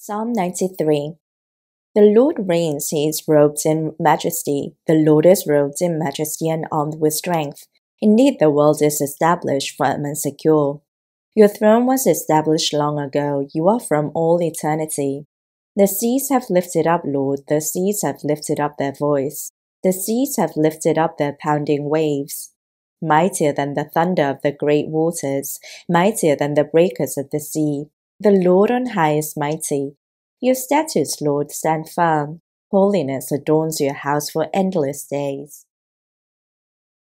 Psalm 93 The Lord reigns, he is robed in majesty. The Lord is robed in majesty and armed with strength. Indeed, the world is established firm and secure. Your throne was established long ago. You are from all eternity. The seas have lifted up, Lord. The seas have lifted up their voice. The seas have lifted up their pounding waves. Mightier than the thunder of the great waters, mightier than the breakers of the sea. The Lord on high is mighty. Your statutes, Lord, stand firm. Holiness adorns your house for endless days.